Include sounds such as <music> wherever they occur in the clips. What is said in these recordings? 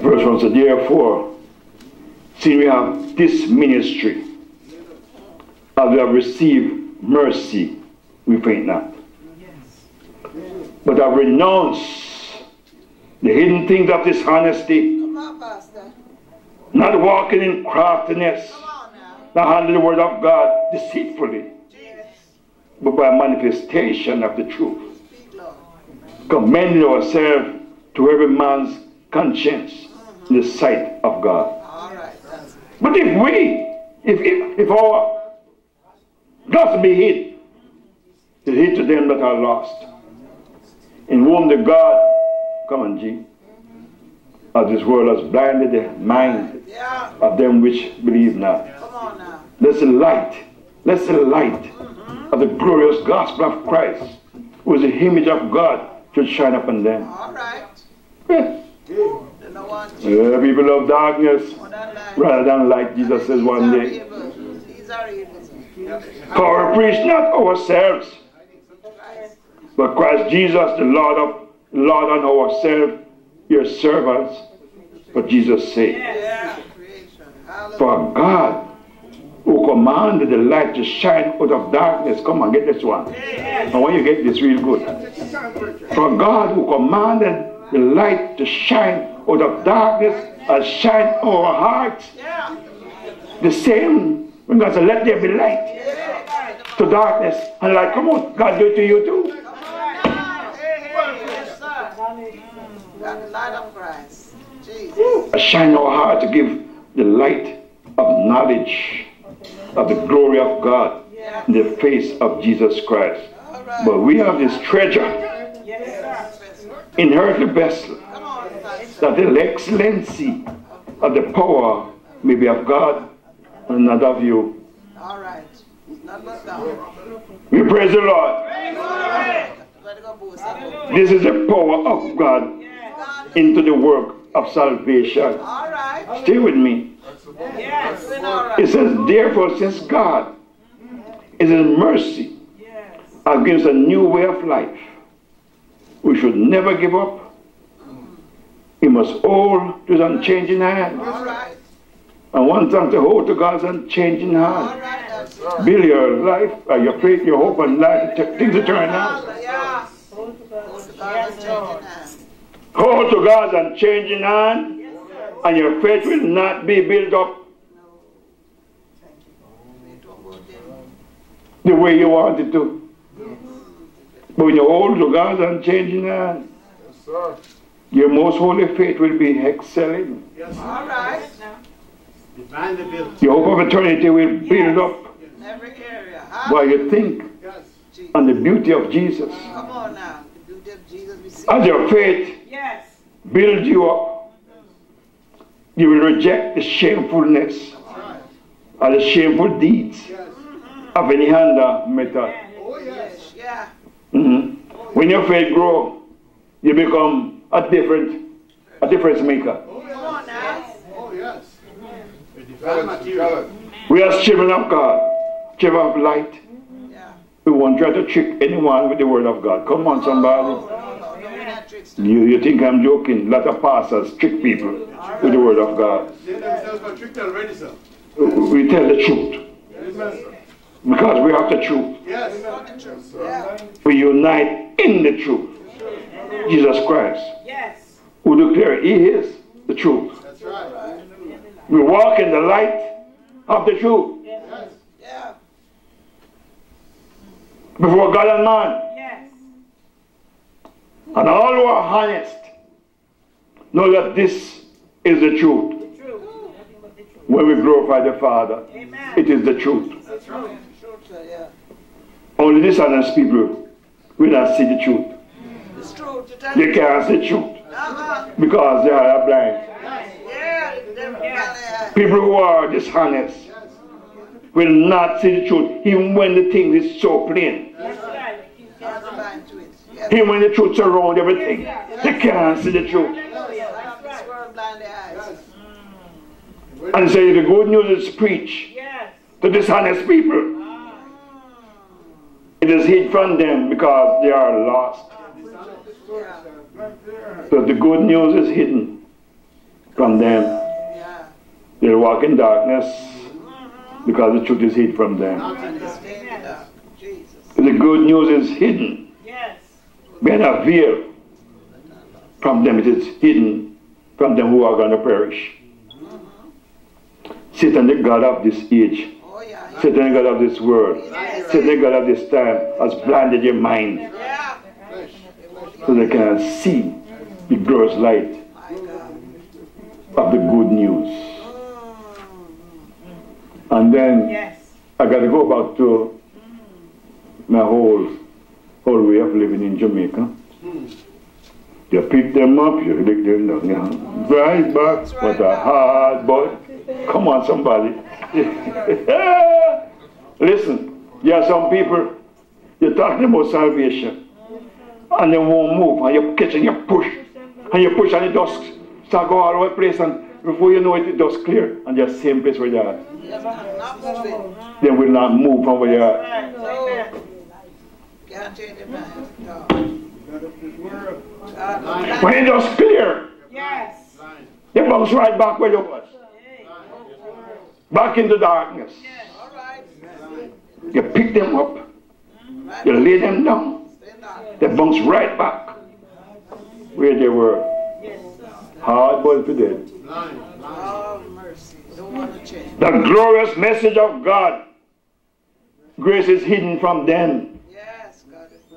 Verse 1 says, Therefore, see we have this ministry, as we have received mercy, we faint not. But have renounced the hidden things of dishonesty, Come on, Pastor. not walking in craftiness, Come on now. not handling the word of God deceitfully, Jesus. but by manifestation of the truth, Speak, commending ourselves to every man's conscience in the sight of God. Right. But if we, if, if, if our gospel be hid, it hid to them that are lost, in whom the God, come on, G, of this world has blinded the mind Yeah. of them which believe not. Come on now. Let the light, let the light of the glorious gospel of Christ, who is the image of God, should shine upon them. All right. Eh, Eh, people of darkness, rather than like Jesus says one day. For we preach not ourselves, but Christ Jesus, the Lord of Lord and ourselves, your servants, for Jesus' sake. For God, who commanded the light to shine out of darkness. Come on, get this one. I want you to get this real good. For God, who commanded the light to shine out of darkness, has shine our hearts. The same, when God said, let there be light to darkness. And like, come on, God do it to you too. Come on now. Hey, hey. Yes, sir. Got the light of Christ. Jesus. shine our heart to give the light of knowledge of the glory of God in the face of Jesus Christ. But we have this treasure Yes, sir. in earthly vessel, Come on, Pastor. that the excellency of the power may be of God and not of you. All right. Not but down. We praise the Lord. Let go boast of This is the power of God into the work of salvation. All right. Stay with me. Yes. Doing all It says, therefore, since God is in mercy, gives a new way of life, we should never give up. We must hold to his unchanging hand. And one time to hold to God's unchanging hand. Build your life, uh, your faith, your hope, and life. Things to turn out. Hold to God's unchanging hand, and your faith will not be built up the way you want it to. But when you hold to God's unchanging hand, your most holy faith will be excelling. Yes, All right. Divinely built. Your hope of eternity will build up In every area. while you think Jesus. on the beauty of Jesus. Come on now. The beauty of Jesus. As your faith Yes. builds you up, you will reject the shamefulness or the shameful deeds of any hand method. Mhm. When your faith grow, you become a different, a difference maker. Oh, yes. The divine material. We are children of God, children of light. We won't try to trick anyone with the word of God. Come on, somebody. You, you think I'm joking? lot of pastors trick people with the word of God. They themselves got tricked already, sir. We tell the truth. Because we have the truth. Yes. The truth. Yeah. We unite in the truth. Jesus Christ, Yes. who declare He is the truth. That's right. We walk in the light of the truth Yes. Yeah. before God and man. Yes. And all who are honest know that this is the truth. When we glorify the Father, it is the truth. That's right. Truth, sir. Yeah. Only dishonest people will not see the truth. It's true. They can't see the truth Uh-huh. because they are blind. Yeah. People who are dishonest will not see the truth even when the thing is so plain. That's blind to it. Yes. Even when the truth surrounds everything, they can't see the truth. Light of this world blind their eyes. And say the good news is preached to dishonest people. It is hid from them because they are lost. So the good news is hidden from them. They'll walk in darkness because the truth is hid from them. And it's faded up. Jesus. The good news is hidden. Yes. behind a veil from them. It is hidden from them who are going to perish. Satan, the God of this age. Satan, God of this world, Satan, God of this time, has blinded your mind so they cannot see the glorious light of the good news. And then Yes. I got to go back to my whole whole way of living in Jamaica. Hmm. You pick them up, you lick them down. Yeah. Right back, but a hard boy. Come on, somebody. <laughs> <laughs> Listen, there are some people, you're talking about salvation, and they won't move, and you catch and you push, and you push, and it does start go all over the place, and before you know it, it does clear, and they're same place where they are. Yes, I'm not moving. They will not move from where they are. Right. No. Amen. Can't change your mind. No. God, When it does clear, Yes. they bounce right back where you was. Back into darkness. right. You pick them up, Right. you lay them down, they bounce right back where they were. Yes. Hard boiled for dead. Oh, mercy. Don't to change. The glorious message of God. Grace is hidden from them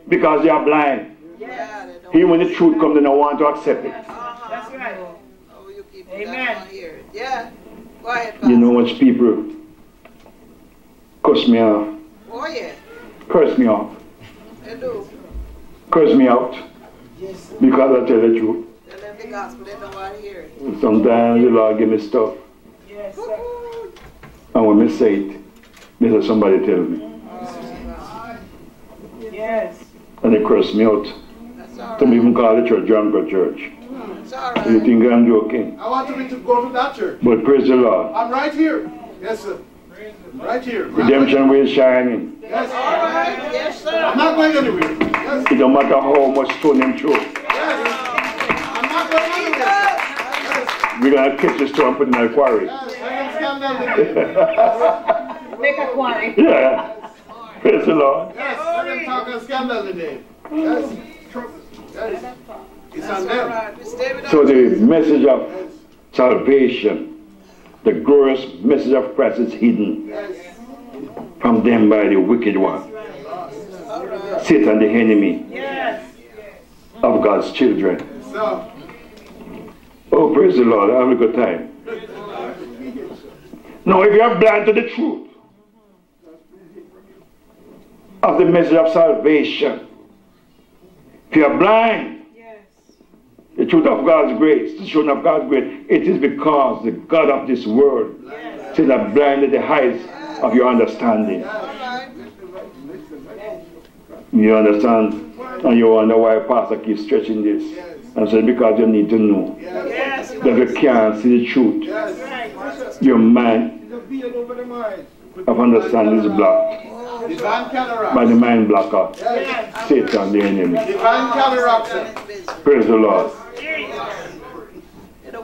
because they are blind. Yeah, they don't. Even when the truth comes, they don't want to accept it. That's right. Oh, you keep Amen. that here. Yeah. Go ahead, You know much people cuss me off, Oh, yeah. curse me off, They do. curse me out Yes. because I tell the truth. They live the gospel. They don't want to hear it. Sometimes the Lord give me stuff, Yes. sir. And when me say it, me say somebody tell me, Yes. and they curse me out. That's all Some right. even call the church John Church. Hmm, it's all You think I'm joking? I want to, be to go to that church. But praise the Lord. I'm right here. Yes, sir. Right here. Redemption will shining. Yes. All right. Yes, sir. I'm sir. not going anywhere. Yes. It don't matter how much stone them throw. Yes. I'm not going anywhere. Yes. We're gonna catch the stone and put it in the quarry. Yes. I can stand. <laughs> Make a quarry. Yeah. Praise the Lord. Yes. I can talk and scandal today. Yes. Yes. It's That's on all them. right. We stay So the message of salvation, the glorious message of Christ is hidden from them by the wicked one. Satan, the enemy of God's children. Oh, praise the Lord. I Have a good time. Now, if you are blind to the truth of the message of salvation, if you are blind. The truth of God's grace, the truth of God's grace, it is because the God of this world says that blinded the eyes of your understanding. You understand? And you wonder why Pastor keeps stretching this. And so because you need to know Yes. that you can't see the truth, yes. Your mind of understanding is blocked by the mind blocker, Yes. Satan, the enemy. Cataract. Done sir. his business. Praise the Lord.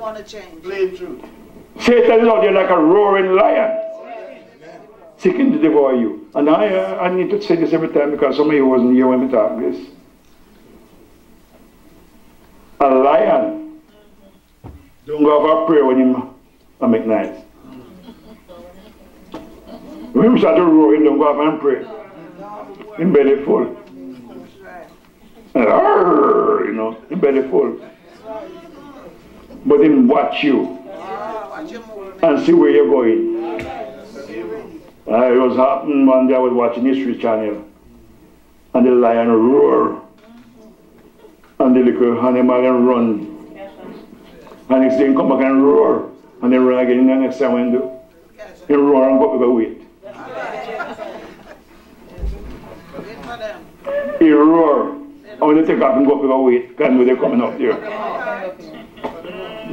They want to change. Plain truth. Satan is out there like a roaring lion, seeking to devour you. And I, uh, I need to say this every time because somebody of wasn't here when we talk this. A lion don't go over prayer when him I make nice. When him start to roar, he don't go over and pray. Him belly full. "Arr," you know, him belly full. But him watch you and see where you're going. Uh, it was happening one day I was watching History Channel and the lion roar and the little animal and run. And next thing come back and roar and then run again and the next time when do he roar and go up wait. Wait. He roar and when they take off and go up wait, God know they're coming up there.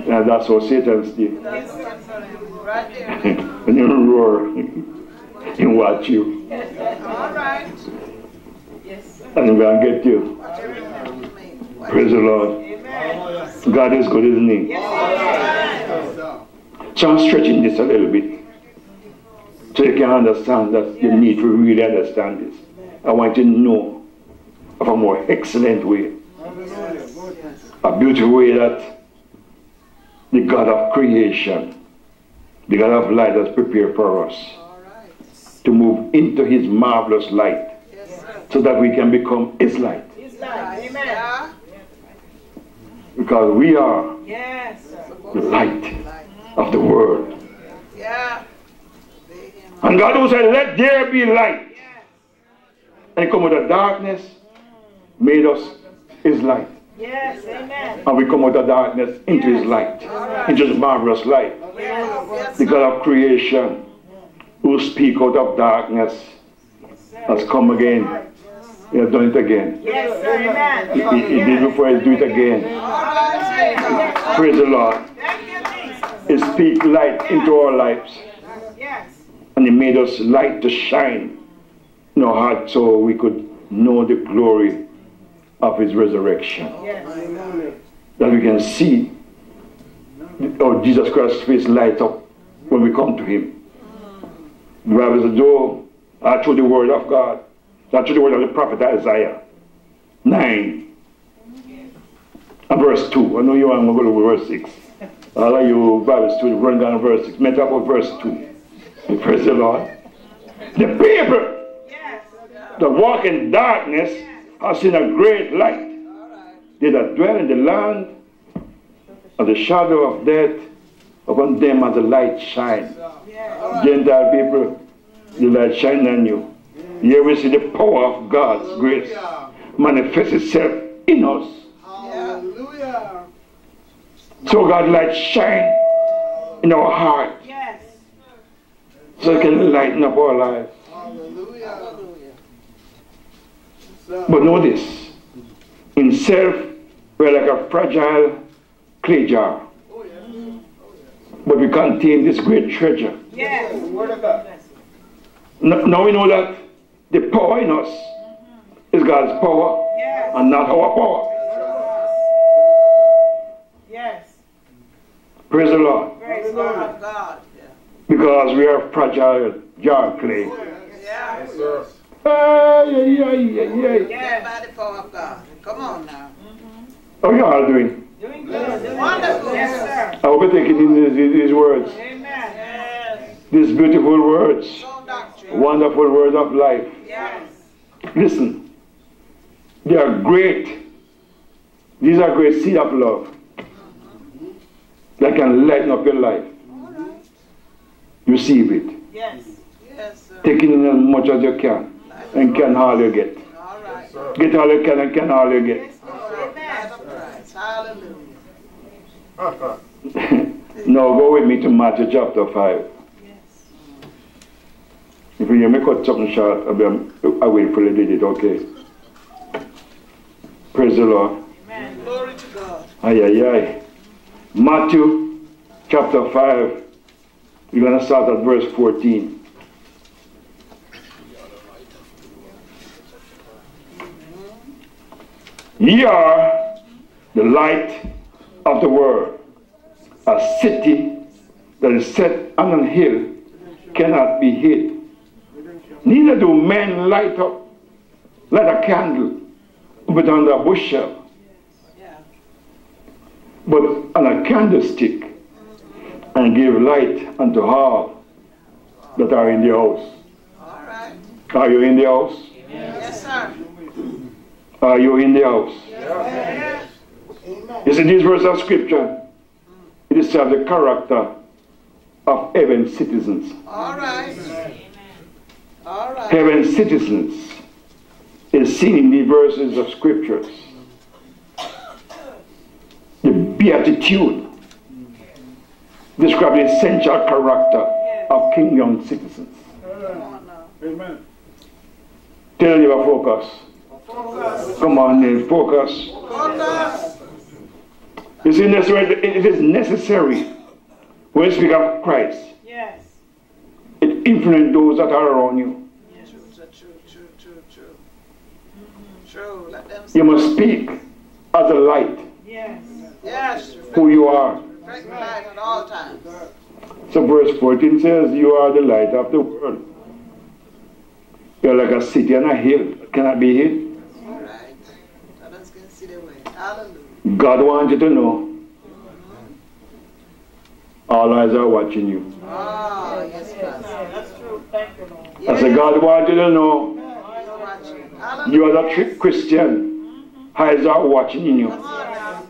And that's how Satan's did. Right there. when you roar, he watch you and he's gonna get you. Praise the Lord. God is good, isn't he? So I'm stretching this a little bit so you can understand that you need to really understand this. I want you to know of a more excellent way, a beautiful way that the God of creation, the God of light has prepared for us right. to move into his marvelous light Yes, so that we can become his light. His life. Amen. Yeah. Because we are Yes, the light Like, of the world. yeah. And God who said, Let there be light. And come with the darkness, made us his light. Yes, amen. And we come out of darkness into his light, into his marvelous light. Yes, yes, The. God of creation who speak out of darkness has come again. He has done it again. Yes, sir, amen. he- he did before he do it again. Right, sir. Praise the Lord. He speak light into our lives. Yes. And he made us light to shine in our heart so we could know the glory of his resurrection. Yes. That we can see oh, Jesus Christ's face light up when we come to him. Mm. The Bible says, though I through the word of God, not through the word of the prophet Isaiah 9 and verse 2. I know you are going to go to verse 6. All of you Bible students run down to verse 6. Met up verse 2. Praise the Lord. The people Yes. that walk in darkness have seen a great light. They that dwell in the land of the shadow of death, upon them as the light shine. Gentile people, the light shine on you. Here we see the power of God's grace manifest itself in us. Hallelujah. So God light shine in our heart Yes. so it can lighten up our lives. Hallelujah. Hallelujah. But notice, this, in self, we're like a fragile clay jar. But we contain this great treasure. Yes. Word of God. Now we know that the power in us is God's power Yes. and not our power. Yes. Praise the Lord. Praise the Lord. of God. Because we are fragile jar clay. Yeah. Sir. Ay, ay, ay, ay, ay. Yes. By the power God. Come on now. Oh, How you all doing? Doing good. Doing Wonderful. Yes, sir. I hope you're taking in these, these words, Amen. Yes. these beautiful words, So wonderful words of life. Yeah. Listen, they are great. These are great seed of love that can lighten up your life. Receive it. Yes. Yes, sir. Take it in as much as you can and can all you get. Get all you can and can all you get. <laughs> Now go with me to Matthew chapter 5. If you make cut something short, I fully did it, okay? Praise the Lord. Amen. Glory to God. Ay, ay, ay. Matthew chapter 5. We're going to start at verse 14. Ye are the light of the world. A city that is set on a hill cannot be hid. Neither do men light up, light a candle, it under a bushel, but on a candlestick, and give light unto all that are in the house. Are you in the house? Uh, yes, sir. Are you in the house? You see, this verse of scripture, it describes the character of heaven citizens. All right. All right. Heaven citizens is seen in the verses of scriptures. The beatitude describes the essential character of kingdom citizens. Come now. Amen. Tell you about focus. Come on, then, focus. Focus. You see, necessary, it is necessary when you speak of Christ. Yes. It influences those that are around you. True, true, true, true, true, true. Mm-hmm. True. Let them You must speak as a light Yes. Yes. who you are. Reflect light at all times. So verse 14 says, You are the light of the world. You're like a city on a hill, cannot be hid. All right. Others can see the way. Hallelujah. God wants you to know all eyes are watching you. Oh, yes, Pastor. That's true. Thank you, Lord. I said, God wants you to know You're watching. Hallelujah. you are the Christian. Mm-hmm. Eyes are watching you. Come on now.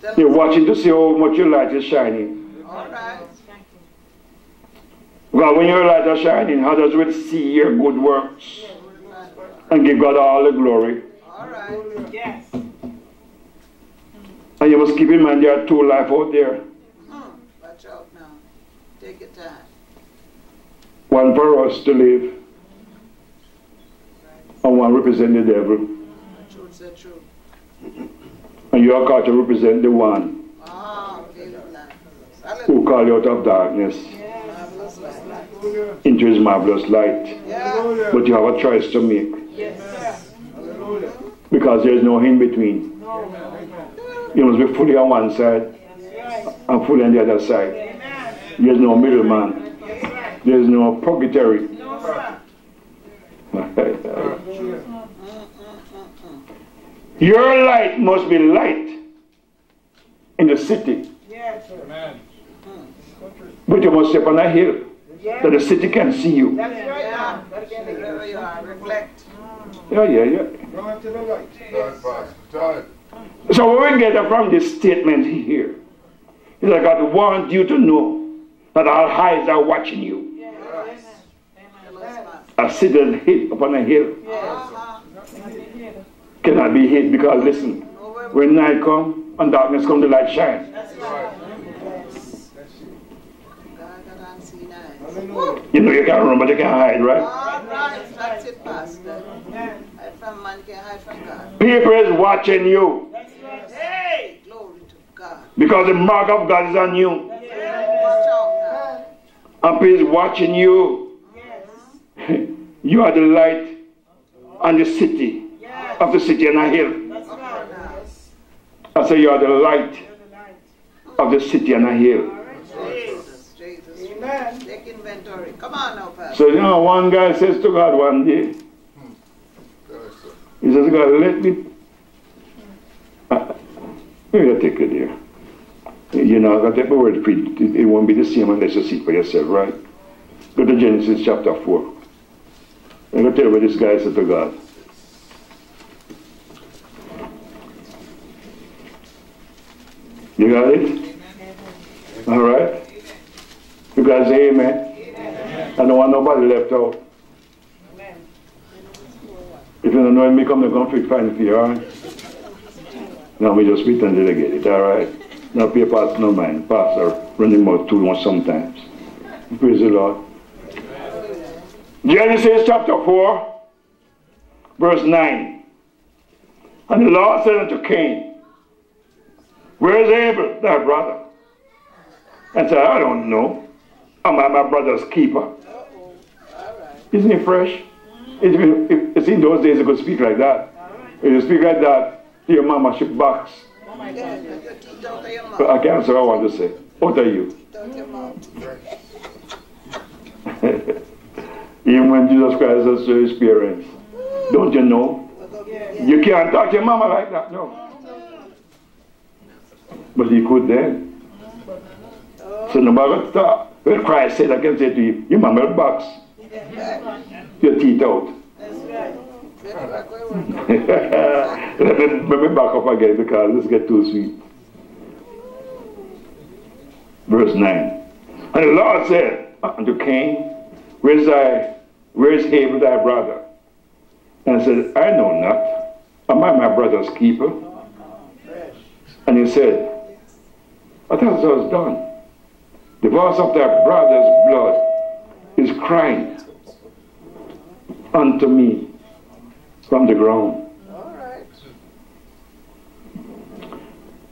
Tell They're watching to see how much your light is shining. All right. Thank you. Well, when your light is shining, others will see your good works and give God all the glory. All right. Yes. And you must keep in mind there are two life out there. Hmm. Watch out now. Take your time. One for us to live, and one represent the devil. The truth is true. And you are called to represent the one Ah, beautiful land. Hallelujah. who called you out of darkness Marvelous land. into his marvelous light. Yeah. But you have a choice to make Yes, sir. Because there is no in between. You must be fully on one side That's right. and fully on the other side. There is no middleman. There is no purgatory. No, sir. Your light must be light in the city, but you must step on a hill Yes. that the city can see you. That's right Yeah. now. That's right. Wherever you are, reflect. Yeah, yeah, yeah. Go the light. Yes. Time. So what we get from this statement here is that God wants you to know that our eyes are watching you. Yes. Tell us, Master. A city hid upon a hill Uh-huh. cannot be hid because listen, when night come and darkness come, the light shine. That's right. God got unseen eyes. Hallelujah. You know you can't run, but you can't hide, right? People is watching you because the mark of God is on you. And people is watching you. <laughs> You are the light on the city, of the city and a hill. I say you are the light You're the light. of the city and a hill. Jesus, Jesus. Amen. Take inventory. Come on now, Pastor. So you know, one guy says to God one day, Yes, sir. he says, God, let me. Uh, maybe I'll take it there. You know, I'll take my word for it. It it won't be the same unless you see it for yourself, right? Go to Genesis chapter 4. I'm going to tell you what this guy said to God. You got it? All right? You guys say amen? I don't want nobody left out. If you don't know me come to conflict find for you, alright? Now we just wait until they get it, alright? Now pay pastor no mind. Pastor running mouth too much sometimes. Praise the Lord. Genesis chapter 4, verse 9. And the Lord said unto Cain, Where is Abel, thy brother? And said, I don't know. Am I my brother's keeper? Isn't it fresh? It's, in those days you could speak like that. If you speak like that, your mama should box. Out of your But. I can't say what I want to say. What are you? <laughs> Even when Jesus Christ has to his parents. Don't you know? You can't talk to your mama like that, no. But he could then. So no matter talk, when Christ said, I can say to you, you mama will box your teeth out. That's right. Get back where we let, me, let me back up again because this get too sweet. Verse 9. And the Lord said unto Cain, Where is thy, where is Abel thy brother? And he said, I know not. Am I my brother's keeper? And he said, I thought it was done. The voice of their brother's blood is crying unto me from the ground. Right.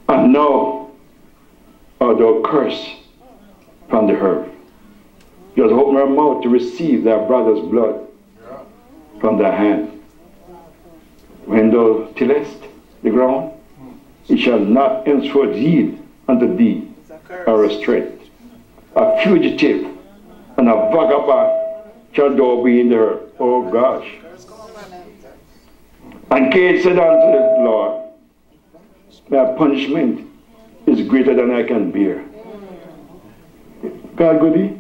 And no art thou cursed from the earth. Just open thy mouth to receive their brother's blood from thy hand. When thou tillest the ground, it shall not henceforth yield unto thee curse. a restraint. A fugitive, and a vagabond shall thou be in the earth. Oh gosh. And Cain said unto the Lord, My punishment is greater than I can bear. God good he?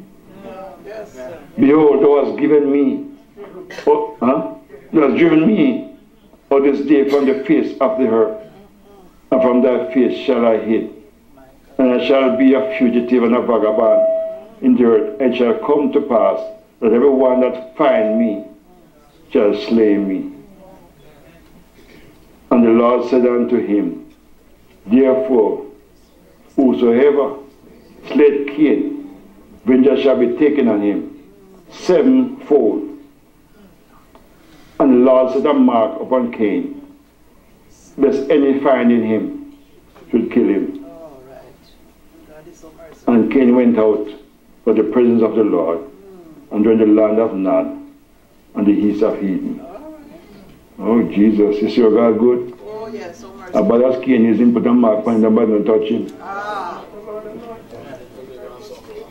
Yes. Behold, thou hast given me, oh, huh? Thou hast driven me out this day from the face of the earth, and from thy face shall I hid. And I shall be a fugitive and a vagabond in the earth, and it shall come to pass that every one that find me shall slay me. And the Lord said unto him, Therefore, whosoever slayed Cain, vengeance shall be taken on him sevenfold. And the Lord set a mark upon Cain, lest any find in him should kill him. All right. God is so merciful. And Cain went out for the presence of the Lord, and in the land of Nod, and the east of Eden. Oh Jesus, is your God good? Oh, yes, so merciful. About us Cain using put a mark on him, nobody don't touch him. Ah.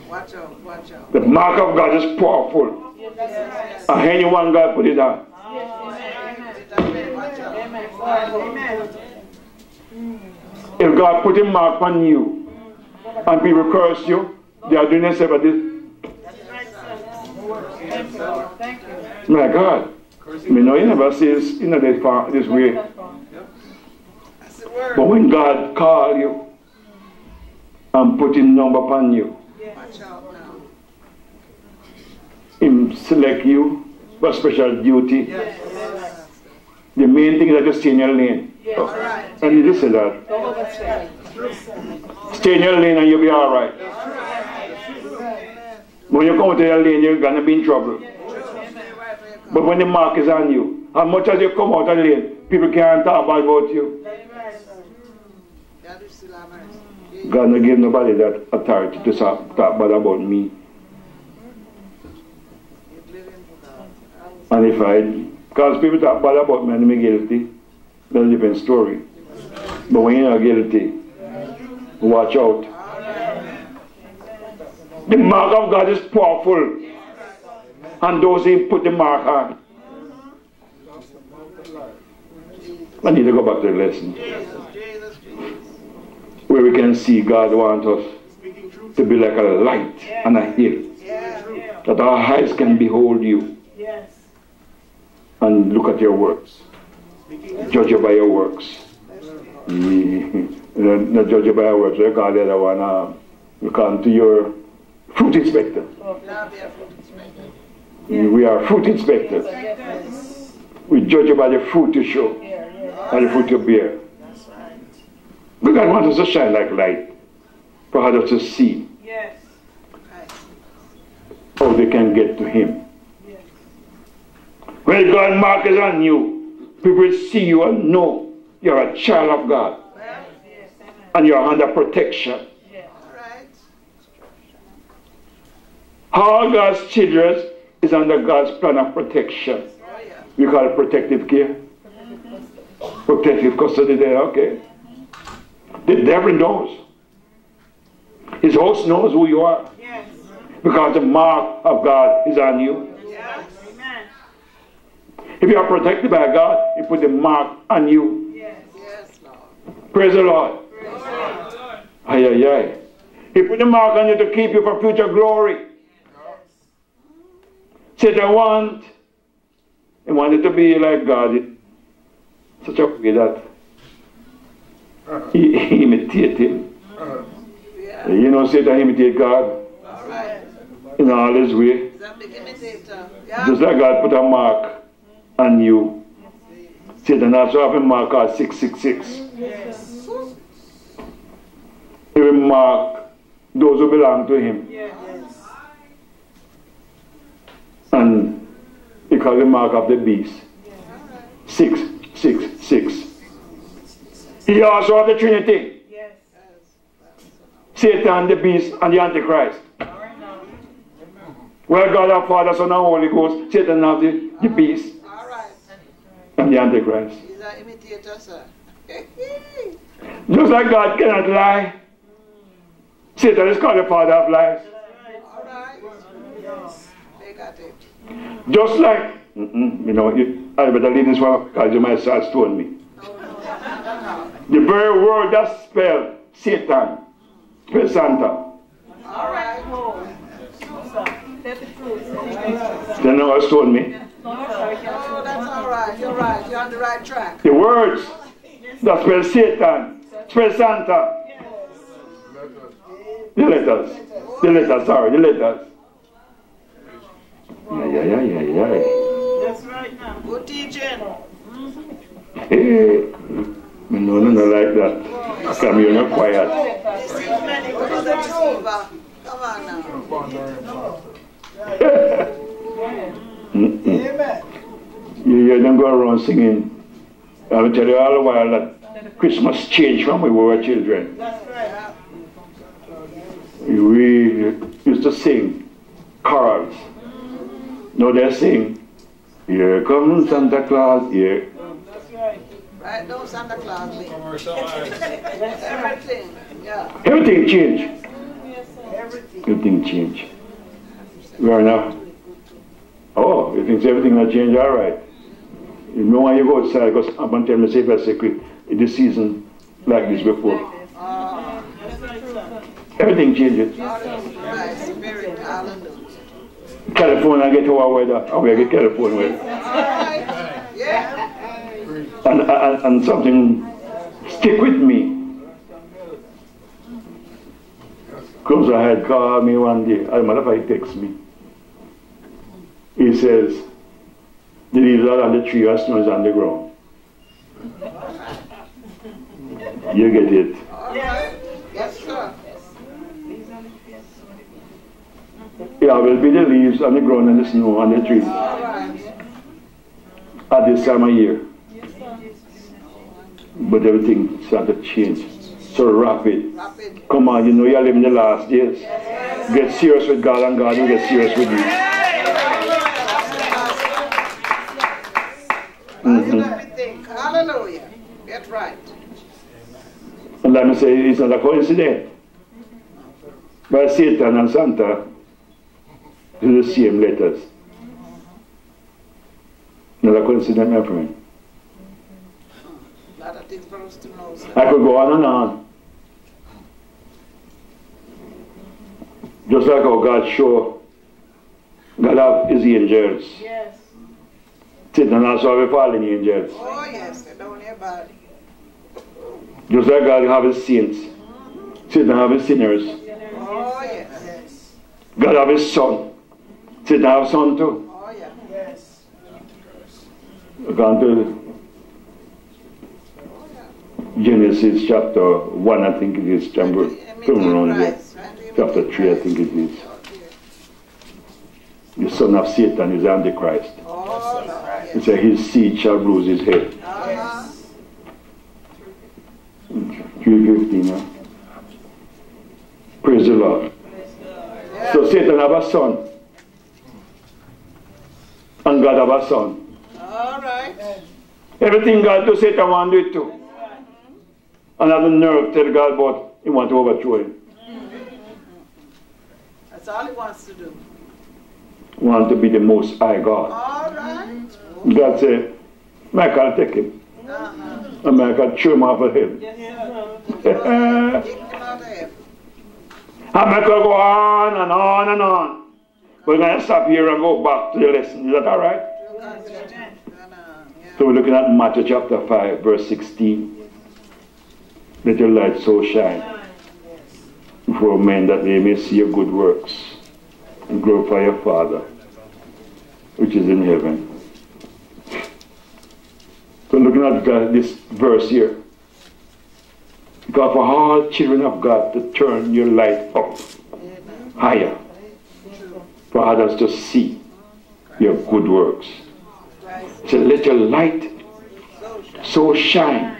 Watch out, watch out. The mark of God is powerful. Yes, And anyone God put it on. yes. Watch out. Amen. If God put a mark on you and people curse you, they are doing themselves. Thank you. My God. Me know he never you know this, far, this way. That's the word. But when God call you and put a number upon you, Watch out now. him select you for special duty. Yes. The main thing is that you stay in your lane. Right. And you just say that. Stay in your lane and you'll be alright. When you come to your lane, you're gonna be in trouble. But when the mark is on you, as much as you come out of the lane, people can't talk bad about you. God is still have mercy. God no give nobody that authority to talk, bad about me. And if I, because people talk bad about me and me guilty, that's a different story. But when you're not guilty, watch out. The mark of God is powerful. And those who put the mark on. I need to go back to the lesson. Where we can see God want us to be like a light on a hill. That our eyes can behold you and look at your works. Judge you by your works. Not, not judge by your works. We call the other one, uh, we come to your fruit inspector. Now be a fruit inspector. We are fruit inspectors. Yes. We judge you by the fruit you show, Yeah, yeah. by the fruit you bear. That's right. But God wants us to shine like light for others to see Yes. Right. how they can get to Him. Yes. When God mark is on you, people see you and know you're a child of God Well, Yes. Amen. and you're under protection. All God's children is under God's plan of protection. We call it protective care. Protective custody there, okay. The devil knows. His host knows who you are because the mark of God is on you. If you are protected by God, He put the mark on you. Praise the Lord. Ay, ay, ay. He put the mark on you to keep you for future glory. Satan want, he wanted to be like God in such a way that he, he imitate him. You know, Satan imitate God in all his way. Just like God put a mark on you. Satan also have a mark called 666. Yes. He will mark those who belong to him. Yes. And he called the mark of the beast. 666. He also have the Trinity. Yes. Satan, the beast, and the Antichrist. Well, God our Father, Son, and Holy Ghost, Satan have the, the beast All right. and the Antichrist. He's an imitator, sir. <laughs> Just like God cannot lie, Satan is called the father of lies. Just like, you know, you, I better leave this one because you might start stone me. the very word that spelled Satan, spell Santa. All right. Then no, I stone me. No, that's all right. You're right. You're on the right track. The words that spell Satan, spell Santa. The letters. The letters, sorry, the letters. Yeah, yeah, yeah, yeah, yeah. That's right now. Good teaching. Hey, no, no, no, like that. Come here, not quiet. Deceive many, but the deceiver. Come on now. <laughs> Mm-mm. You hear them go around singing. I will tell you all the while that Christmas changed from when we were children. That's right. We used to sing carols. Now they sing, Here comes Santa Claus, here. That's right. Right now, Santa Claus me. <laughs> Everything. Yeah. Everything changed. Everything. Everything changed. Fair enough. Oh, you think everything will change? All right. You know when you go outside, because I'm going to tell me safe a secret, this season like this before. Everything changes. California get to our weather, and we get California weather. And, and, and something stick with me. Comes ahead, call me one day. As a matter of fact, he texts me. He says, the leaves are on the tree, and snow is on the ground. You get it. Right. Yes, sir. Yeah, will be the leaves on the ground and the snow on the tree. At this time of year. But everything started to change. So rapid. Rapid. Come on, you know you're living the last days. Get serious with God and God will get serious with you. That's what we think. Hallelujah. Get right. Let me say, it's not a coincidence. But Satan and Santa is the same letters. Not a coincidence, my friend. A lot of things for us to know, sir. I could go on and on. Just like how God show God have his angels. Yes. Satan also have fallen angels. Oh, yes. They don't hear about it. Just God have his saints. Satan have his sinners. Oh, yes. God have his son. Satan have son too. Oh, yeah. Yes. Gone to Genesis chapter 1, I think it is, chapter, somewhere around there. Chapter 3, I think it is. The son of Satan is Antichrist. Oh, Lord. It says his seed shall bruise his head. 315, yeah? Praise the Lord. So Satan have a son. And God have a son. All right. Everything God do, Satan want to do it too. And have the nerve to tell God about he want to overthrow him. That's all he wants to do. Want to be the most high God. All right. God said, Michael take him. Uh-huh. And Him off of him. Yes, sir. <laughs> and Kick him out of heaven. Michael go on and on and on. We're going to stop here and go back to the lesson. Is that all right? So we're looking at Matthew chapter 5, verse 16. Let your light so shine before men that they may see your good works and glorify your Father which is in heaven. So looking at God, this verse here. God, for all children of God to turn your light up higher for others to see your good works. So let your light So shine.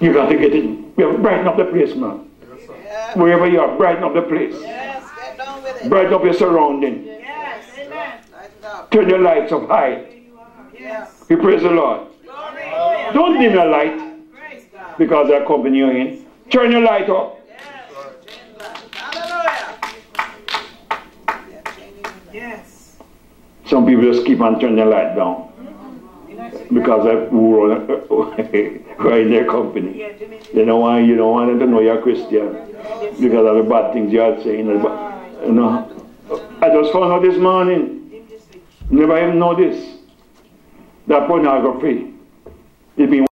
You got to get it. You have brighten up the place, man. Wherever you are, brighten up the place. Yes. Get down with it. Brighten up your surrounding. Yes. Light up. Turn your lights up high. We praise the Lord. Don't dim your light because they're company you're in. Turn your light up. Yes. Some people just keep on turning the light down because of who <laughs> are in their company. You don't want you don't want them to know you're Christian because of the bad things you are saying. You know, I just found out this morning. Never even know this. That pornography. It been